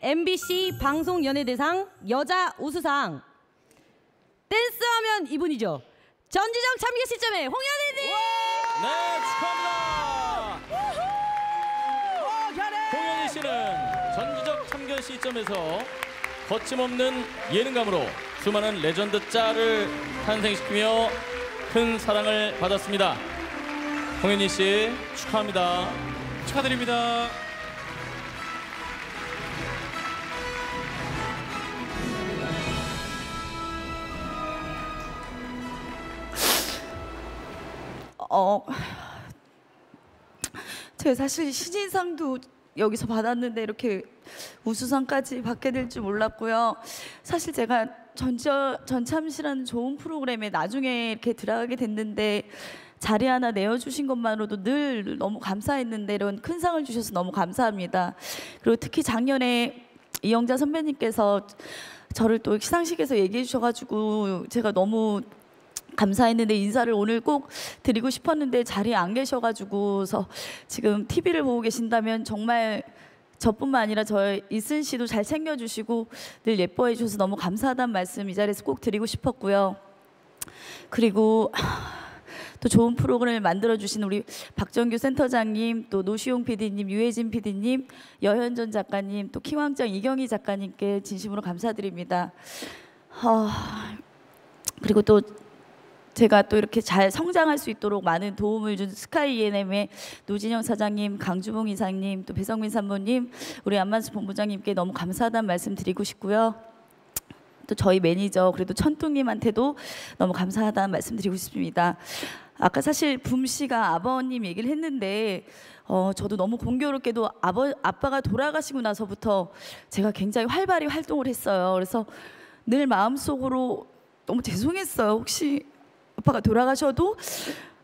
MBC 방송연예대상 여자 우수상 댄스하면 이분이죠. 전지적 참여 시점에 홍현희님. 네, 축하합니다. 홍현희 씨는 전지적 참견 시점에서 거침없는 예능감으로 수많은 레전드 짤을 탄생시키며 큰 사랑을 받았습니다. 홍현희 씨 축하합니다. 축하드립니다. 어, 제가 사실 신인상도 여기서 받았는데 이렇게 우수상까지 받게 될 줄 몰랐고요. 사실 제가 전저, 전참시라는 좋은 프로그램에 나중에 이렇게 들어가게 됐는데 자리 하나 내어주신 것만으로도 늘 너무 감사했는데 이런 큰 상을 주셔서 너무 감사합니다. 그리고 특히 작년에 이영자 선배님께서 저를 또 시상식에서 얘기해 주셔가지고 제가 너무 감사했는데 인사를 오늘 꼭 드리고 싶었는데 자리에 안 계셔가지고서 지금 TV를 보고 계신다면 정말 저뿐만 아니라 저의 이순 씨도 잘 챙겨주시고 늘 예뻐해 주셔서 너무 감사하다는 말씀 이 자리에서 꼭 드리고 싶었고요. 그리고 또 좋은 프로그램을 만들어 주신 우리 박정규 센터장님, 또 노시용 PD님, 유혜진 PD님, 여현전 작가님, 또 킹왕짱 이경희 작가님께 진심으로 감사드립니다. 어, 그리고 또 제가 또 이렇게 잘 성장할 수 있도록 많은 도움을 준 스카이 ENM의 노진영 사장님, 강주봉 이사님, 또 배성민 산모님, 우리 안만수 본부장님께 너무 감사하다는 말씀 드리고 싶고요. 또 저희 매니저 그래도 천둥님한테도 너무 감사하다는 말씀 드리고 싶습니다. 아까 사실 붐 씨가 아버님 얘기를 했는데 어, 저도 너무 공교롭게도 아버 아빠가 돌아가시고 나서부터 제가 굉장히 활발히 활동을 했어요. 그래서 늘 마음속으로 너무 죄송했어요. 혹시 아빠가 돌아가셔도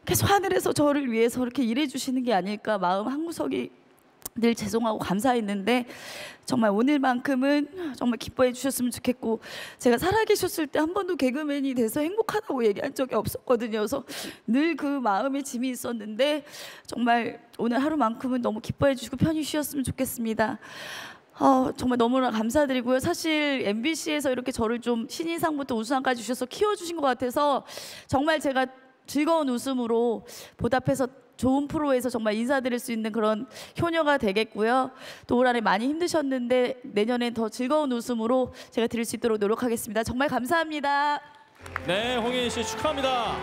계속 하늘에서 저를 위해서 이렇게 일해 주시는 게 아닐까 마음 한 구석이 늘 죄송하고 감사했는데 정말 오늘만큼은 정말 기뻐해 주셨으면 좋겠고 제가 살아계셨을 때 한 번도 개그맨이 돼서 행복하다고 얘기한 적이 없었거든요. 그래서 늘 그 마음에 짐이 있었는데 정말 오늘 하루만큼은 너무 기뻐해 주시고 편히 쉬었으면 좋겠습니다. 어, 정말 너무나 감사드리고요. 사실 MBC에서 이렇게 저를 좀 신인상부터 우수상까지 주셔서 키워주신 것 같아서 정말 제가 즐거운 웃음으로 보답해서 좋은 프로에서 정말 인사드릴 수 있는 그런 효녀가 되겠고요. 또 올 한해 많이 힘드셨는데 내년엔 더 즐거운 웃음으로 제가 드릴 수 있도록 노력하겠습니다. 정말 감사합니다. 네, 홍현희 씨 축하합니다.